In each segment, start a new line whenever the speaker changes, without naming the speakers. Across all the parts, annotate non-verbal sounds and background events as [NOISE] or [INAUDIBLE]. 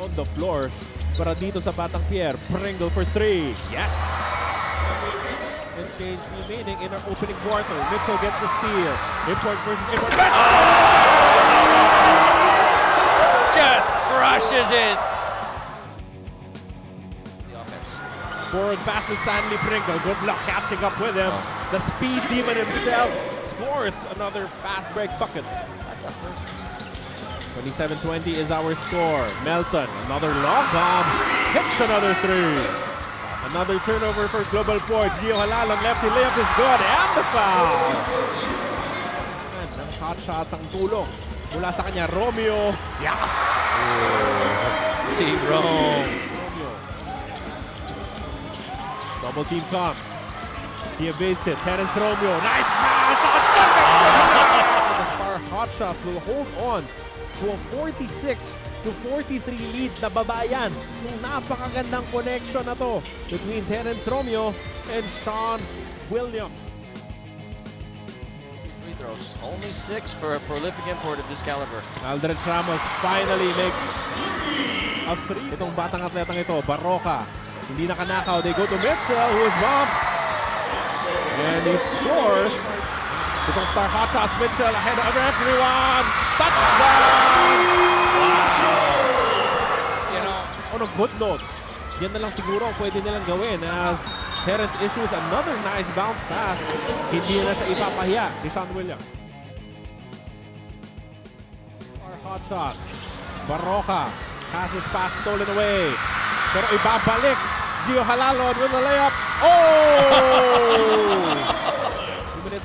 on the floor. Para dito sa Batang Pier, Pringle for three. Yes! And change remaining in our opening quarter. Mitchell gets the steal. Import versus import. Oh!
Just crushes it. The offense.
Forward pass to Stanley Pringle. Good luck catching up with him. The speed demon himself scores another fast break bucket. 27-20 is our score. Melton, another long bomb, hits another three. Another turnover for Global Port. Jio Jalalon lefty layup is good and the foul. And ng hot shots ang tulong. Mula sa kanya, Romeo. Yes!
Oh, T-Rome.
Romeo. Double team comes. He evades it. Terence Romeo. Nice pass! Oh, on Shots will hold on to a 46 to 43 lead na babayan. Nung napakagandang connection na to between Terence Romeo and Sean Williams.
Free throws. Only six for a prolific import of this caliber.
Aldred Ramos finally makes a three. Itong batang atletang ito, Barroca. Hindi nakanakaw. They go to Mitchell who is bumped. And he scores. Itong star hot shots, Mitchell ahead of everyone. Touchdown!
You know,
On a good note, yan na lang siguro ang pwede nilang gawin as Terence issues another nice bounce pass. Hindi na siya ipapahiya ni Sean Williams. Our hot shots. Barroca has his pass stolen away. Pero ibabalik. Jio Jalalon with the layup. Oh! [LAUGHS]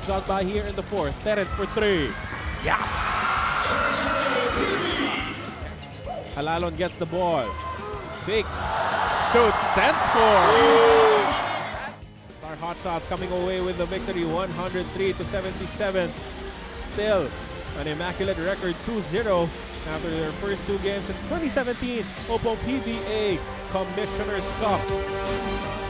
By here in the fourth. Terence for three. Yes! Jalalon gets the ball. Fakes, shoots, and scores. Our Hot Shots coming away with the victory 103 to 77. Still an immaculate record 2-0 after their first two games in 2017 Oppo PBA Commissioner's Cup.